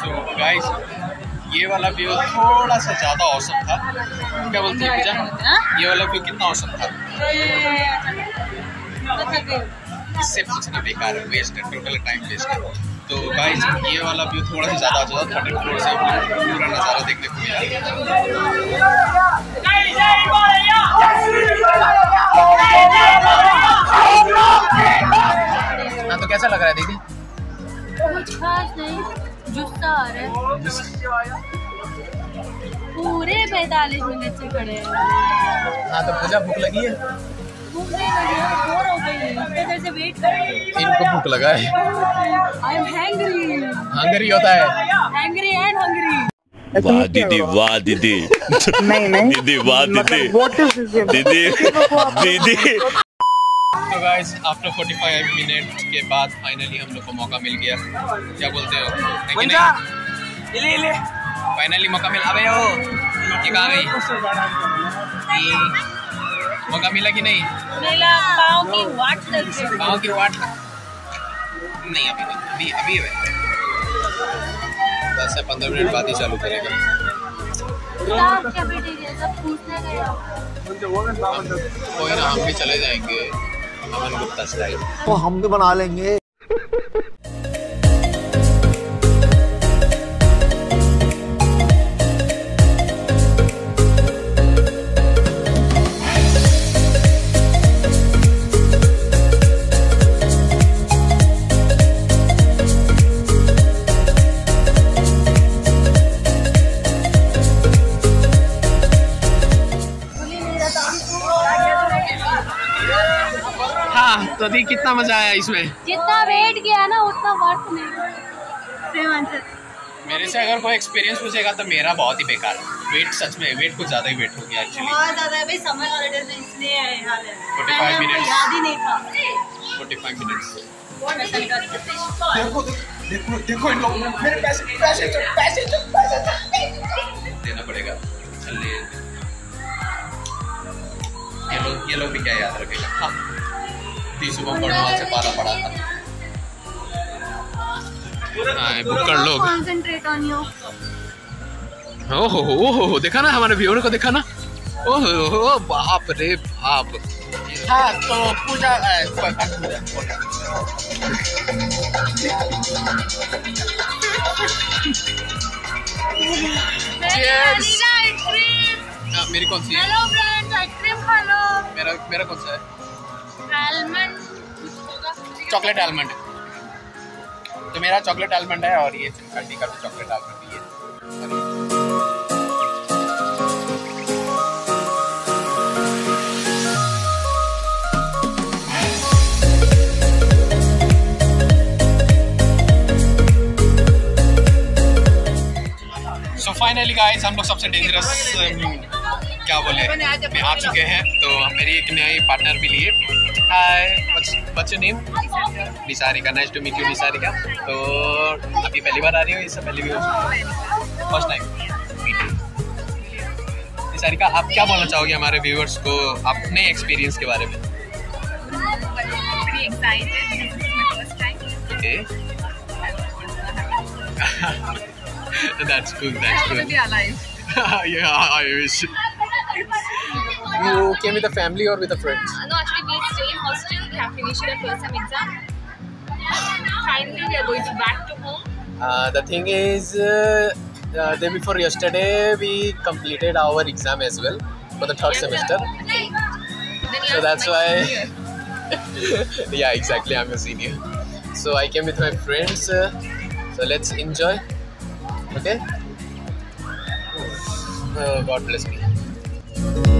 So guys ये वाला view थोड़ा सा ज़्यादा औसत था। क्या बोलती है पूजा? ये वाला व्यू कितना औसम था? इससे पूछना बेकार है वेस्ट है टोटल टाइम वेस्ट है। तो गाइस ये वाला व्यू थोड़ा सा ज़्यादा अच्छा था थर्टी फ्लोर से पूरा नज़ारा देखने को मिला। हाँ तो कैसा लग रहा है दीदी? कुछ खास नहीं। जुस्सा आ रहा है। पूरे पैतालीस मिनट से खड़े हैं। हाँ तो पूजा भूख लगी है? भूख नहीं लगी है, बोर हो गई है। इतने देर से वेट कर रही हूँ। इनको भूख लगा है। आई एम हैंग्री हंगरी होता है। हैंग्री एंड हंग्री वाह दीदी वाह दीदी नहीं नहीं। दीदी वाह दीदी व्हाट इज़ दिस दीदी दीदी गाइस आफ्टर 45 मिनट के बाद फाइनली हम लोग को मौका मिल गया। क्या बोलते हो? नहीं ले ले फाइनली मौका मिल अबे ओ ये कहाँ गई। मौका मिला कि नहीं? पाँव की वाट लग गई की वाट नहीं अभी नहीं अभी अभी है। दस से पंद्रह मिनट बाद ही चालू करेगा। हो? कोई ना हम भी चले जाएँगे। अमन गुप्ता स्टाइल हम भी बना लेंगे। तो दी कितना मज़ा आया इसमें? जितना वेट किया ना उतना वर्थ नहीं। मेरे से अगर कोई एक्सपीरियंस पूछेगा तो मेरा बहुत ही बेकार वेट सच में वेट कुछ ज़्यादा ही वेट हो गया एक्चुअली बहुत ज़्यादा है भाई समर हॉलीडेज में इसलिए है हाल है 45 पहले हमको minutes. याद ही नहीं था। 45 मिनट्स देखो देखो देखो इन लोगों मेरे पैसे पैसे पैसे पैसे देना पड़ेगा। चल ले। ये लोग ये लोग भी क्या याद रखेगा? से पाला पड़ा था। हाँ बुक्कड़ लोग कंसंट्रेट ऑन यू ओहो हो ओहो देखा ना हमारे व्यूअर को देखा ना? ओहो हो बाप रे बाप। हाँ तो पूजा हाँ, मेरी कौन सी है? हेलो फ्रेंड्स आइसक्रीम खा लो। मेरा मेरा कौन सा है? आलमंड चॉकलेट आलमंड तो मेरा चॉकलेट आलमंड है और ये चिमकंडी का भी चॉकलेट आलमंड है। फाइनली गाइस हम लोग सबसे डेंजरस क्या बोले? में आ चुके हैं तो मेरी एक नई पार्टनर भी लिए। Hi your name Nisarika nice to meet you Nisarika. तो अभी पहली बार आ रही हो इससे पहले भी फ़र्स्ट टाइम निसारिका आप क्या बोलना चाहोगे हमारे व्यूअर्स को अपने एक्सपीरियंस के बारे में? That's good that's I'm gonna good be alive. yeah I wish. You came with a family or with a friends Uh, no, actually, we stay in hostel. We have finished our first sem exam. Finally, we are going to back to home. Uh, the thing is, uh, uh, day before yesterday, we completed our exam as well for the third semester. So that's why. yeah, exactly. I'm a senior. So I came with my friends. Uh, so let's enjoy. Okay. Oh, God bless me.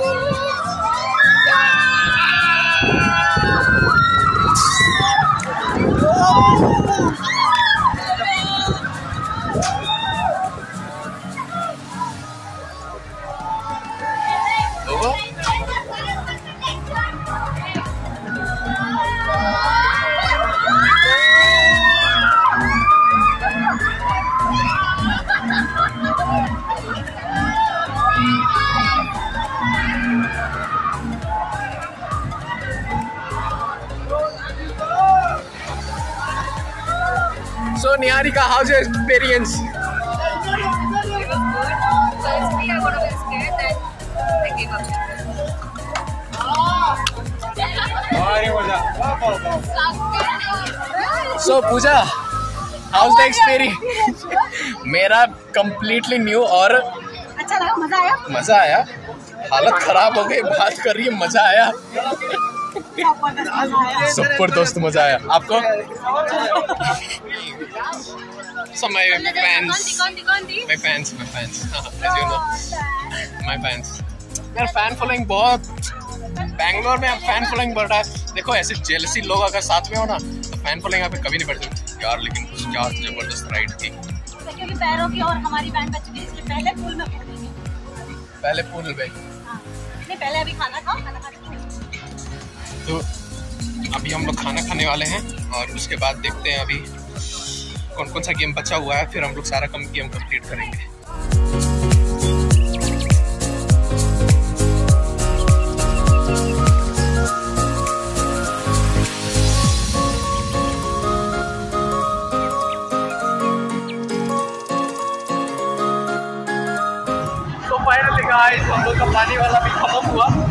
Niharika, how's your experience? It was good. Firstly, I got a bit scared, then I gave up. So Pooja, how's the experience? मेरा completely new और अच्छा लगा मज़ा आया मज़ा आया हालत खराब हो गई बात कर रही है मज़ा आया ज़बरदस्त मज़ा आया। आपको? so my fans the my fans my fans as you know my fans यार फ़ैन फॉलोइंग बहुत बैंगलोर में अब फ़ैन फॉलोइंग बढ़ रहा है। देखो ऐसे जेलसी लोग अगर साथ में हो ना तो फ़ैन फॉलोइंग यहाँ पे कभी नहीं बढ़ती यार लेकिन कुछ यार ज़बरदस्त राइड थी। क्योंकि पैरों की और हमारी बैंड बच गई इसलिए पहले फूल में पहले पूल पे हाँ। नहीं पहले अभी खाना खाओ खाना खा के। तो अभी हम लोग खाना खाने वाले हैं और उसके बाद देखते हैं अभी कौन कौन सा गेम बचा हुआ है, फिर हम लोग सारा कम गेम कंप्लीट करेंगे। तो फाइनली गाइस हम लोग का पानी वाला भी खत्म हुआ।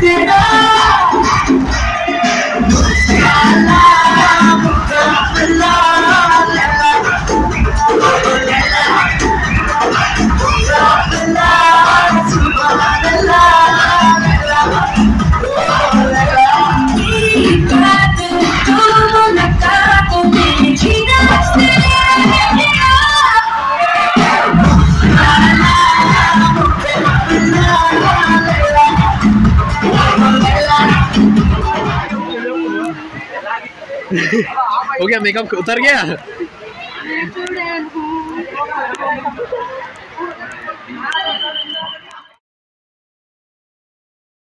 Yeah. हो गया मेकअप उतर गया?